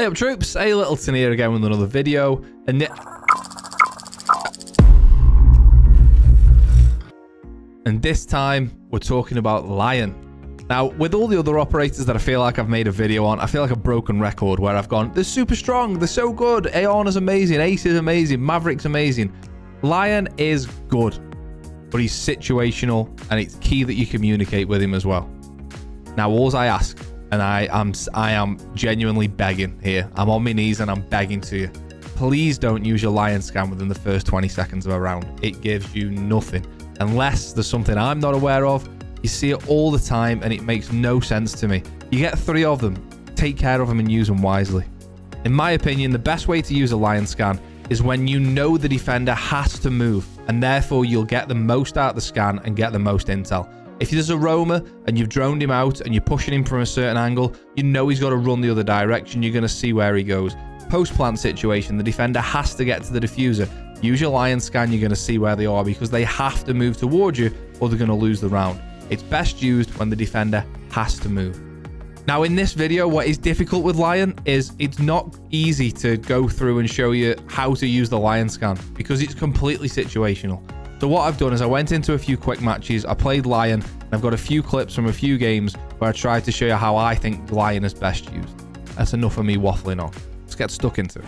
Hey up troops, A Lyttleton here again with another video. And And this time, we're talking about Lion. Now, with all the other operators that I feel like I've made a video on, I feel like a broken record where I've gone, they're super strong, they're so good, Aeon is amazing, Ace is amazing, Maverick's amazing. Lion is good, but he's situational, and it's key that you communicate with him as well. Now, all I ask, and I am I am genuinely begging here, I'm on my knees and I'm begging to you, please don't use your Lion scan within the first 20 seconds of a round. It gives you nothing unless there's something I'm not aware of. You see it all the time and it makes no sense to me. You get three of them, take care of them and use them wisely. In my opinion, the best way to use a lion scan is when you know the defender has to move and therefore you'll get the most out of the scan and get the most intel. If there's a roamer and you've droned him out and you're pushing him from a certain angle, you know he's got to run the other direction. You're going to see where he goes. Post plant situation, the defender has to get to the diffuser. Use your lion scan, you're going to see where they are because they have to move towards you or they're going to lose the round. It's best used when the defender has to move. Now in this video, what is difficult with Lion is it's not easy to go through and show you how to use the Lion scan because it's completely situational. So what I've done is I went into a few quick matches, I played Lion, and I've got a few clips from a few games where I tried to show you how I think Lion is best used. That's enough of me waffling on. Let's get stuck into it.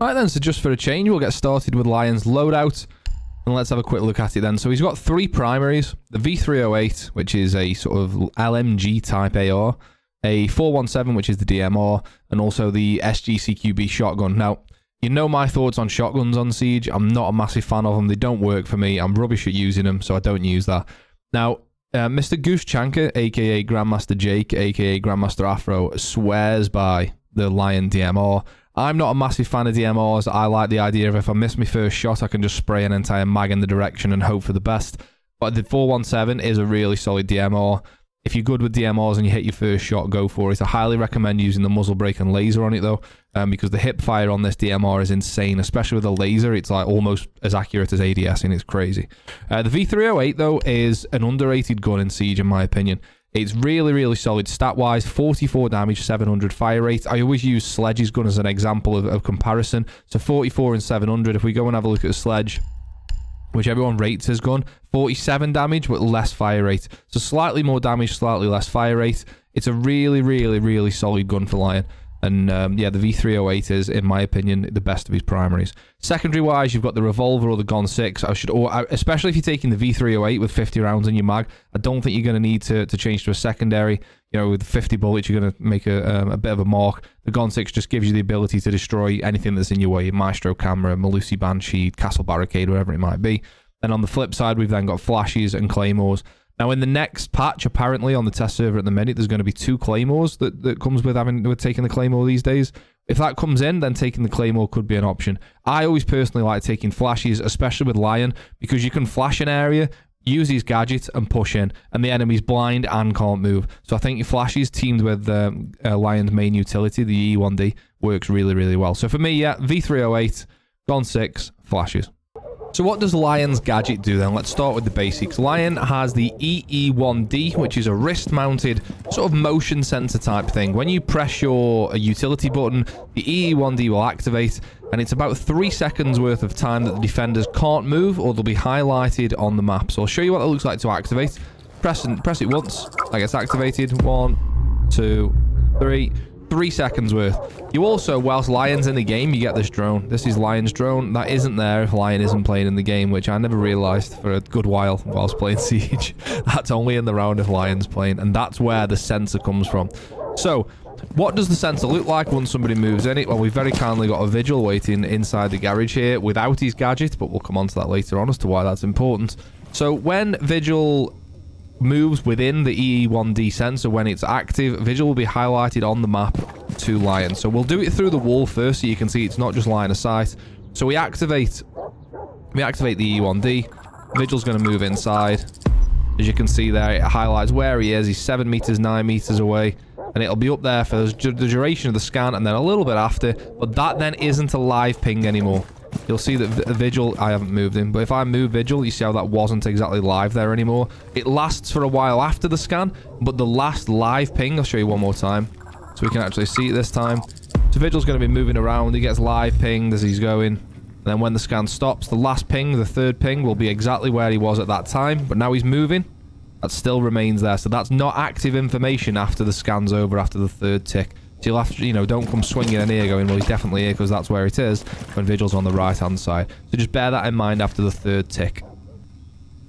Right then, so just for a change, we'll get started with Lion's loadout. And let's have a quick look at it then. So he's got three primaries. The V308, which is a sort of LMG type AR. A 417, which is the DMR. And also the SGCQB shotgun. Now, you know my thoughts on shotguns on Siege. I'm not a massive fan of them. They don't work for me. I'm rubbish at using them, so I don't use that. Now, uh, Mr. Goose Chanka, aka Grandmaster Jake, aka Grandmaster Afro, swears by the Lion DMR. I'm not a massive fan of DMRs. I like the idea of if I miss my first shot, I can just spray an entire mag in the direction and hope for the best. But the 417 is a really solid DMR. If you're good with DMRs and you hit your first shot, go for it. I highly recommend using the muzzle brake and laser on it though, um, because the hip fire on this DMR is insane, especially with the laser. It's like almost as accurate as ADS and it's crazy. Uh, the V308 though is an underrated gun in Siege in my opinion. It's really, really solid stat-wise. 44 damage, 700 fire rate. I always use Sledge's gun as an example of, of comparison. So 44 and 700. If we go and have a look at Sledge, which everyone rates as gun, 47 damage, but less fire rate. So slightly more damage, slightly less fire rate. It's a really, really, really solid gun for Lion. And um, yeah, the V308 is, in my opinion, the best of his primaries. Secondary wise, you've got the revolver or the Gonne 6. I should, or especially if you're taking the V308 with 50 rounds in your mag, I don't think you're going to need to to change to a secondary. You know, with 50 bullets, you're going to make a, um, a bit of a mark. The Gonne 6 just gives you the ability to destroy anything that's in your way Maestro camera, Melusi Banshee, Castle Barricade, whatever it might be. And on the flip side, we've then got flashes and claymores. Now, in the next patch, apparently on the test server at the minute, there's going to be two claymores that, that comes with having with taking the claymore these days. If that comes in, then taking the claymore could be an option. I always personally like taking flashes, especially with Lion, because you can flash an area, use his gadget, and push in, and the enemy's blind and can't move. So I think your flashes teamed with um, uh, Lion's main utility, the E1D, works really, really well. So for me, yeah, V308, Gonne 6, flashes. So what does Lion's gadget do then? Let's start with the basics. Lion has the EE1D, which is a wrist-mounted sort of motion sensor type thing. When you press your uh, utility button, the EE1D will activate, and it's about three seconds worth of time that the defenders can't move or they'll be highlighted on the map. So I'll show you what it looks like to activate. Press, and, press it once, that gets activated. One, two, three three seconds worth. You also, whilst Lion's in the game, you get this drone. This is Lion's drone. That isn't there if Lion isn't playing in the game, which I never realized for a good while whilst playing Siege. that's only in the round if Lion's playing, and that's where the sensor comes from. So, what does the sensor look like once somebody moves in it? Well, we've very kindly got a Vigil waiting inside the garage here without his gadget, but we'll come on to that later on as to why that's important. So when Vigil moves within the EE1D sensor when it's active, Vigil will be highlighted on the map to Lion. So we'll do it through the wall first so you can see it's not just line of sight. So we activate we activate the E1D. Vigil's going to move inside. As you can see there, it highlights where he is. He's 7 meters, 9 meters away. And it'll be up there for the duration of the scan and then a little bit after. But that then isn't a live ping anymore. You'll see that Vigil, I haven't moved him, but if I move Vigil, you see how that wasn't exactly live there anymore. It lasts for a while after the scan, but the last live ping, I'll show you one more time. so we can actually see it this time. So Vigil's going to be moving around. He gets live pinged as he's going. And then when the scan stops, the last ping, the third ping, will be exactly where he was at that time. But now he's moving. That still remains there. So that's not active information after the scan's over, after the third tick. So you'll have to, you know, don't come swinging in here going, well, he's definitely here because that's where it is when Vigil's on the right-hand side. So just bear that in mind after the third tick.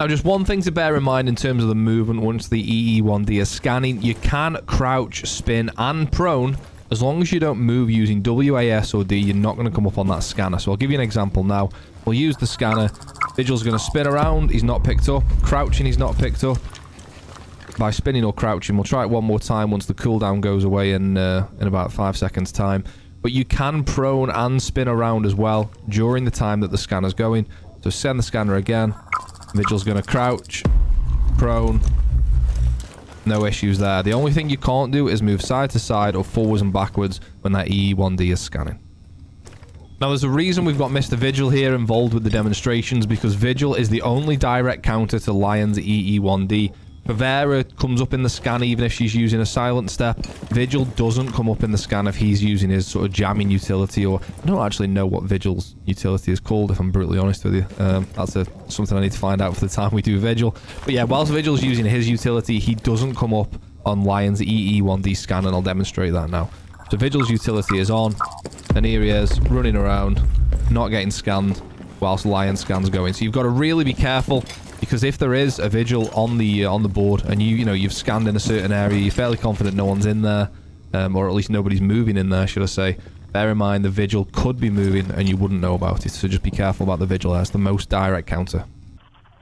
Now, just one thing to bear in mind in terms of the movement once the EE1D is scanning. You can crouch, spin, and prone. As long as you don't move using WAS or D, you're not going to come up on that scanner. So I'll give you an example now. We'll use the scanner. Vigil's going to spin around. He's not picked up. Crouching, he's not picked up by spinning or crouching. We'll try it one more time once the cooldown goes away in, uh, in about five seconds time. But you can prone and spin around as well during the time that the scanner's going. So send the scanner again. Vigil's going to crouch, prone. No issues there. The only thing you can't do is move side to side or forwards and backwards when that EE1D is scanning. Now, there's a reason we've got Mr. Vigil here involved with the demonstrations because Vigil is the only direct counter to Lion's EE1D. Caveira comes up in the scan even if she's using a silent step. Vigil doesn't come up in the scan if he's using his sort of jamming utility or... I don't actually know what Vigil's utility is called if I'm brutally honest with you. Um, that's a, something I need to find out for the time we do Vigil. But yeah, whilst Vigil's using his utility, he doesn't come up on Lion's EE1D scan and I'll demonstrate that now. So Vigil's utility is on. And here he is, running around, not getting scanned whilst Lion scan's going. So you've got to really be careful because if there is a vigil on the uh, on the board and you you know you've scanned in a certain area, you're fairly confident no one's in there, um, or at least nobody's moving in there, should I say? Bear in mind the vigil could be moving and you wouldn't know about it, so just be careful about the vigil. That's the most direct counter.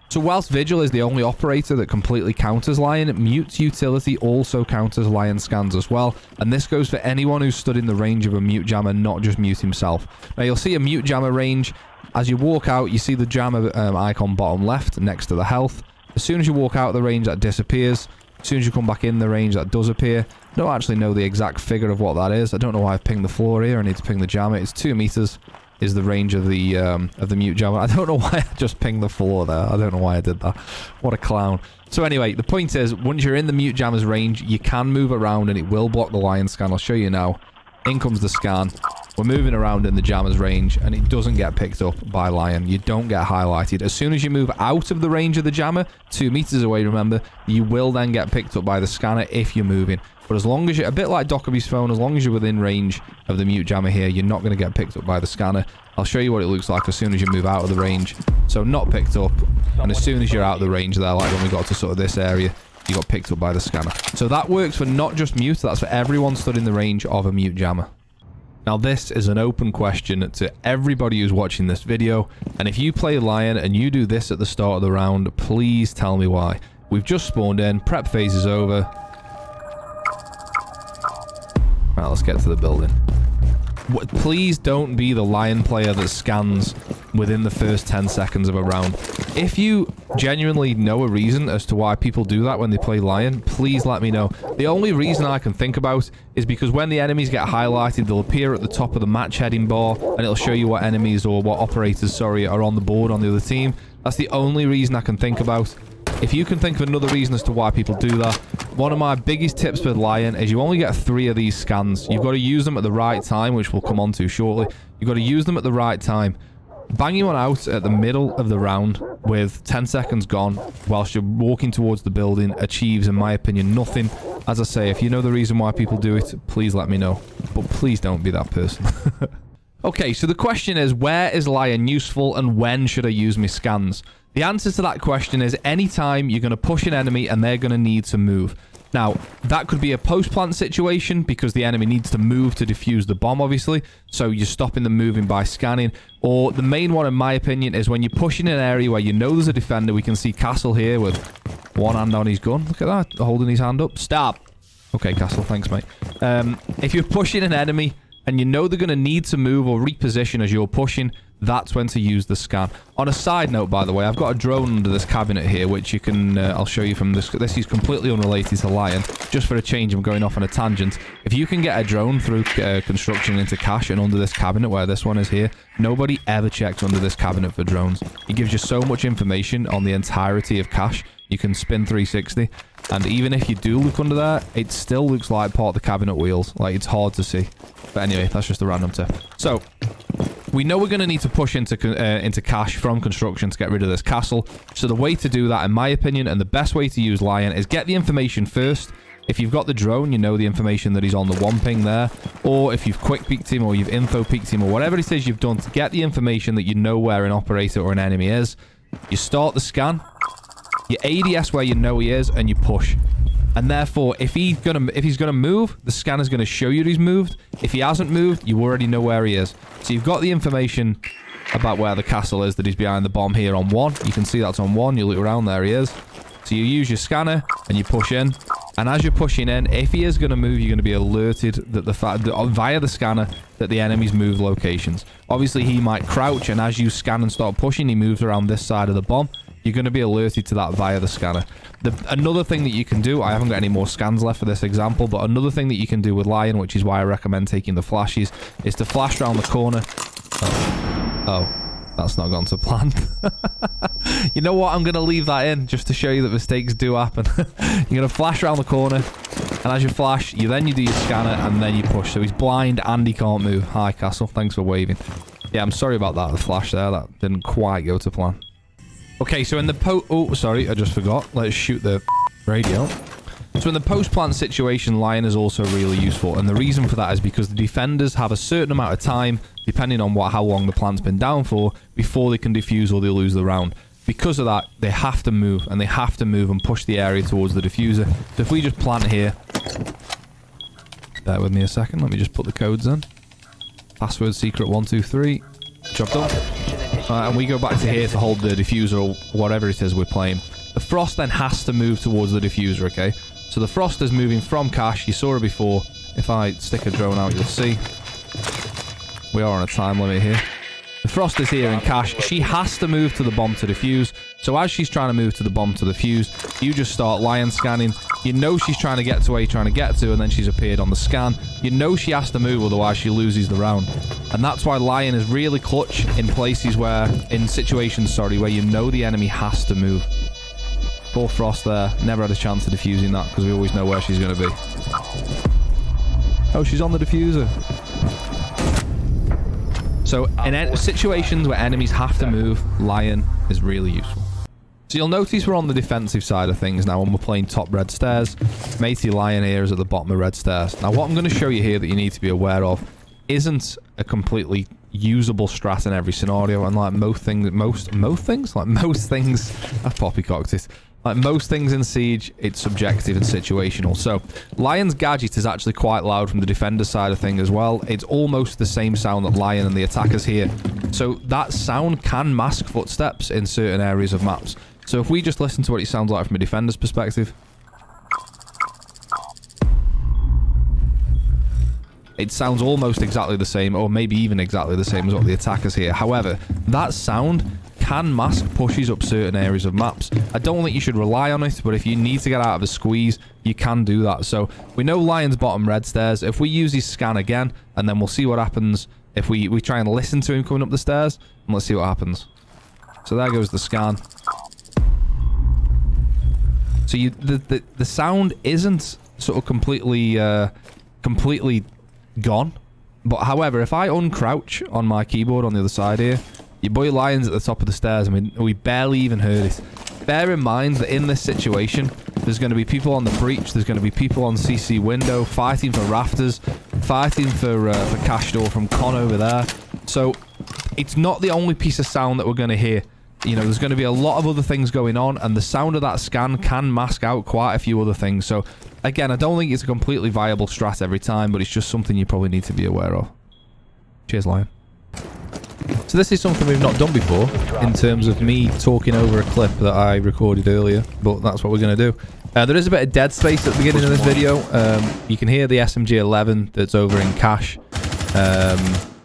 So whilst Vigil is the only operator that completely counters Lion, Mute's utility also counters Lion scans as well. And this goes for anyone who's stood in the range of a Mute Jammer, not just Mute himself. Now you'll see a Mute Jammer range as you walk out, you see the jammer um, icon bottom left next to the health. As soon as you walk out the range, that disappears. As soon as you come back in the range, that does appear. I don't actually know the exact figure of what that is. I don't know why I've pinged the floor here. I need to ping the jammer. It's two meters is the range of the um, of the mute jammer. I don't know why I just pinged the floor there. I don't know why I did that. What a clown. So anyway, the point is, once you're in the mute jammer's range, you can move around and it will block the lion scan. I'll show you now. In comes the scan. We're moving around in the jammer's range and it doesn't get picked up by Lion. You don't get highlighted. As soon as you move out of the range of the jammer, two meters away, remember, you will then get picked up by the scanner if you're moving. But as long as you're, a bit like Dokkaebi's phone, as long as you're within range of the mute jammer here, you're not going to get picked up by the scanner. I'll show you what it looks like as soon as you move out of the range. So not picked up. And as soon as you're out of the range there, like when we got to sort of this area, you got picked up by the scanner. So that works for not just mute, that's for everyone stood in the range of a mute jammer. Now this is an open question to everybody who's watching this video, and if you play Lion and you do this at the start of the round, please tell me why. We've just spawned in, prep phase is over. Right, let's get to the building. Please don't be the Lion player that scans within the first 10 seconds of a round. If you genuinely know a reason as to why people do that when they play Lion, please let me know. The only reason I can think about is because when the enemies get highlighted, they'll appear at the top of the match heading bar, and it'll show you what enemies or what operators, sorry, are on the board on the other team. That's the only reason I can think about. If you can think of another reason as to why people do that, one of my biggest tips with Lion is you only get three of these scans. You've got to use them at the right time, which we'll come on to shortly. You've got to use them at the right time. Banging one out at the middle of the round with 10 seconds gone whilst you're walking towards the building achieves, in my opinion, nothing. As I say, if you know the reason why people do it, please let me know. But please don't be that person. okay, so the question is, where is Lion useful and when should I use my scans? The answer to that question is anytime you're going to push an enemy and they're going to need to move. Now, that could be a post-plant situation because the enemy needs to move to defuse the bomb, obviously. So you're stopping them moving by scanning. Or the main one, in my opinion, is when you're pushing an area where you know there's a defender. We can see Castle here with one hand on his gun. Look at that, holding his hand up. Stop. Okay, Castle, thanks, mate. Um, if you're pushing an enemy and you know they're going to need to move or reposition as you're pushing, that's when to use the scan. On a side note, by the way, I've got a drone under this cabinet here, which you can, uh, I'll show you from this. This is completely unrelated to Lion. Just for a change, I'm going off on a tangent. If you can get a drone through uh, construction into cash and under this cabinet where this one is here, nobody ever checks under this cabinet for drones. It gives you so much information on the entirety of cash. You can spin 360. And even if you do look under there, it still looks like part of the cabinet wheels. Like, it's hard to see. But anyway, that's just a random tip. So, we know we're going to need to push into uh, into cash from construction to get rid of this castle. So the way to do that, in my opinion, and the best way to use Lion is get the information first. If you've got the drone, you know the information that he's on the one ping there. Or if you've quick peeked him or you've info peeked him or whatever it is you've done to get the information that you know where an operator or an enemy is, you start the scan, you ADS where you know he is, and you push. And therefore, if he's gonna if he's gonna move, the scanner's gonna show you he's moved. If he hasn't moved, you already know where he is. So you've got the information about where the castle is that he's behind the bomb here on one. You can see that's on one. You look around, there he is. So you use your scanner and you push in. And as you're pushing in, if he is going to move, you're going to be alerted that the fact that, uh, via the scanner that the enemy's move locations. Obviously, he might crouch, and as you scan and start pushing, he moves around this side of the bomb. You're going to be alerted to that via the scanner. The, another thing that you can do, I haven't got any more scans left for this example, but another thing that you can do with Lion, which is why I recommend taking the flashes, is to flash around the corner. Oh, oh that's not gone to plan. you know what? I'm going to leave that in just to show you that mistakes do happen. You're going to flash around the corner, and as you flash, you then you do your scanner, and then you push. So he's blind and he can't move. Hi, Castle. Thanks for waving. Yeah, I'm sorry about that, the flash there. That didn't quite go to plan. Okay, so in the po- Oh, sorry, I just forgot. Let's shoot the radio. So in the post-plant situation, Lion is also really useful, and the reason for that is because the defenders have a certain amount of time, depending on what how long the plant's been down for, before they can defuse or they lose the round. Because of that, they have to move, and they have to move and push the area towards the diffuser. So if we just plant here... Bear with me a second, let me just put the codes in. Password secret 123. Job done. Uh, and we go back to here to hold the diffuser or whatever it is we're playing. The Frost then has to move towards the diffuser, okay? So the Frost is moving from cash. You saw her before. If I stick a drone out, you'll see. We are on a time limit here. The Frost is here in cash. She has to move to the bomb to defuse. So as she's trying to move to the bomb to defuse, you just start lion scanning. You know she's trying to get to where you're trying to get to, and then she's appeared on the scan. You know she has to move, otherwise she loses the round. And that's why lion is really clutch in places where, in situations, sorry, where you know the enemy has to move. Poor Frost there. Never had a chance of defusing that, because we always know where she's going to be. Oh, she's on the diffuser. So in situations where enemies have to move, Lion is really useful. So you'll notice we're on the defensive side of things now when we're playing top red stairs. Matey Lion here is at the bottom of red stairs. Now what I'm going to show you here that you need to be aware of isn't a completely usable strat in every scenario and like most things most most things like most things I've poppycocked it like most things in Siege, it's subjective and situational. So, Lion's gadget is actually quite loud from the defender side of thing as well. It's almost the same sound that Lion and the attackers hear. So, that sound can mask footsteps in certain areas of maps. So, if we just listen to what it sounds like from a defender's perspective... It sounds almost exactly the same, or maybe even exactly the same as what the attackers hear. However, that sound can mask pushes up certain areas of maps. I don't think you should rely on it, but if you need to get out of a squeeze, you can do that. So we know Lion's bottom red stairs. If we use his scan again, and then we'll see what happens if we, we try and listen to him coming up the stairs, and let's see what happens. So there goes the scan. So you the, the, the sound isn't sort of completely, uh, completely gone. But however, if I uncrouch on my keyboard on the other side here, your boy Lion's at the top of the stairs. I mean, we barely even heard it. Bear in mind that in this situation, there's going to be people on the breach. There's going to be people on CC window fighting for rafters, fighting for uh, for cash door from Con over there. So it's not the only piece of sound that we're going to hear. You know, there's going to be a lot of other things going on, and the sound of that scan can mask out quite a few other things. So, again, I don't think it's a completely viable strat every time, but it's just something you probably need to be aware of. Cheers, Lion. So this is something we've not done before in terms of me talking over a clip that I recorded earlier, but that's what we're going to do. Uh, there is a bit of dead space at the beginning of this video. Um, you can hear the SMG-11 that's over in cash. Um,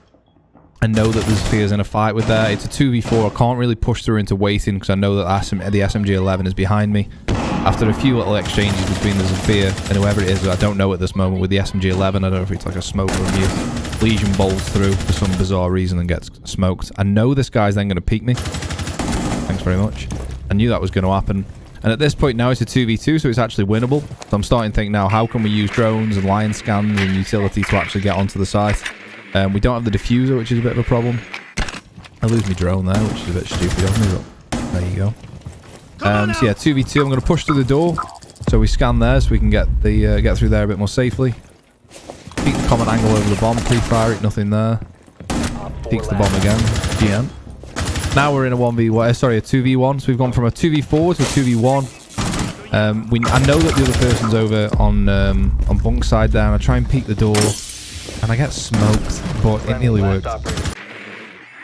and know that there's fears in a fight with that. It's a 2v4. I can't really push through into waiting because I know that the SMG-11 is behind me. After a few little exchanges between the Zofia and whoever it is, I don't know at this moment with the SMG-11. I don't know if it's like a smoke or a mute. Lesion bowls through for some bizarre reason and gets smoked. I know this guy's then going to peek me. Thanks very much. I knew that was going to happen. And at this point now it's a 2v2, so it's actually winnable. So I'm starting to think now, how can we use drones and lion scans and utility to actually get onto the site? Um, we don't have the diffuser, which is a bit of a problem. I lose my drone there, which is a bit stupid of me, but there you go. Um, so yeah, 2v2, I'm going to push through the door. So we scan there so we can get the uh, get through there a bit more safely. Peek the common angle over the bomb, pre-fire it, nothing there. Peeks the bomb again, GM. Now we're in a 1v1, uh, sorry, a 2v1. So we've gone from a 2v4 to a 2v1. Um, we, I know that the other person's over on um, on bunk side there, and I try and peek the door, and I get smoked, but it nearly worked.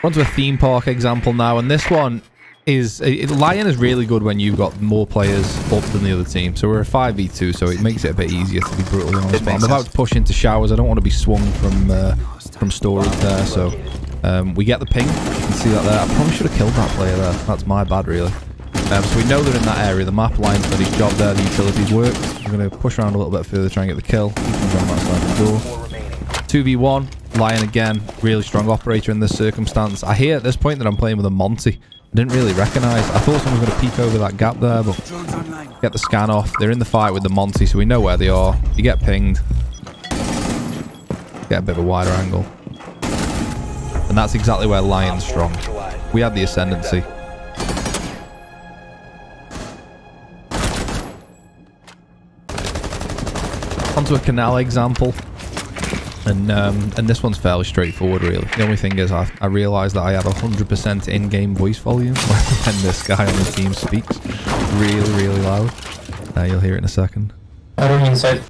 On to a theme park example now, and this one is... It, Lion is really good when you've got more players up than the other team. So we're a 5v2, so it makes it a bit easier to be brutally honest. I'm about to push into showers. I don't want to be swung from uh, from storage there, so... Um, we get the ping. You can see that there. I probably should have killed that player there. That's my bad, really. Um, so we know they're in that area. The map line's done his job there. The utilities work. We're going to push around a little bit further, try and get the kill. He comes on that side the door. 2v1. Lion again. Really strong operator in this circumstance. I hear at this point that I'm playing with a Monty. I didn't really recognise. I thought someone was going to peek over that gap there, but get the scan off. They're in the fight with the Monty, so we know where they are. You get pinged. Get a bit of a wider angle. And that's exactly where Lion's strong. We had the ascendancy. Onto a canal example. And um, and this one's fairly straightforward, really. The only thing is I, I realised that I have 100% in-game voice volume when this guy on the team speaks. Really, really loud. Uh, you'll hear it in a second. I don't inside.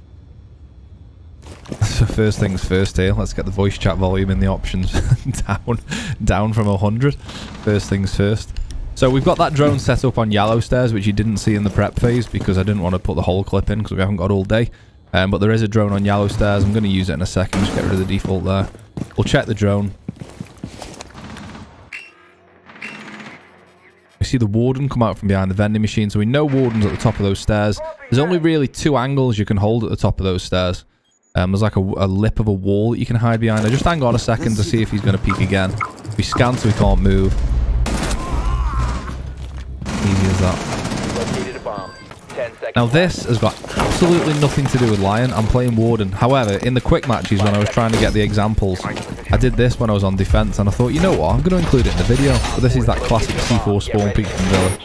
So first things first here, let's get the voice chat volume in the options down down from 100. First things first. So we've got that drone set up on yellow stairs, which you didn't see in the prep phase because I didn't want to put the whole clip in because we haven't got all day. Um, but there is a drone on yellow stairs. I'm going to use it in a second. Just get rid of the default there. We'll check the drone. We see the warden come out from behind the vending machine. So we know warden's at the top of those stairs. There's only really two angles you can hold at the top of those stairs. Um, there's like a, a, lip of a wall that you can hide behind. I just hang on a second to see if he's going to peek again. We scan so we can't move. Easy as that. Now this has got absolutely nothing to do with Lion. I'm playing Warden. However, in the quick matches when I was trying to get the examples, I did this when I was on defense and I thought, you know what, I'm going to include it in the video. But this is that classic C4 spawn peek from Villa.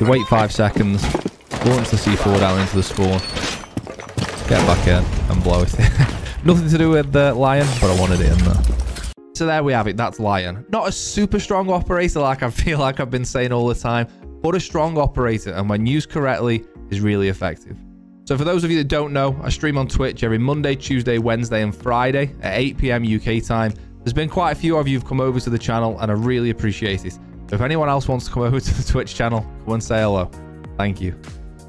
You wait five seconds, launch the C4 down into the spawn, get back in and blow it. nothing to do with uh, the Lion, but I wanted it in there. So there we have it. That's Lion. Not a super strong operator like I feel like I've been saying all the time, but a strong operator. And when used correctly, is really effective. So for those of you that don't know, I stream on Twitch every Monday, Tuesday, Wednesday, and Friday at 8 p.m. UK time. There's been quite a few of you who've come over to the channel, and I really appreciate it. So if anyone else wants to come over to the Twitch channel, come and say hello. Thank you.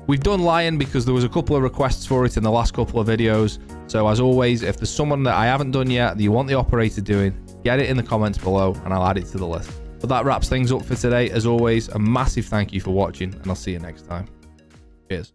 We've done Lion because there was a couple of requests for it in the last couple of videos. So as always, if there's someone that I haven't done yet that you want the operator doing, get it in the comments below and I'll add it to the list. But that wraps things up for today. As always, a massive thank you for watching and I'll see you next time. Cheers.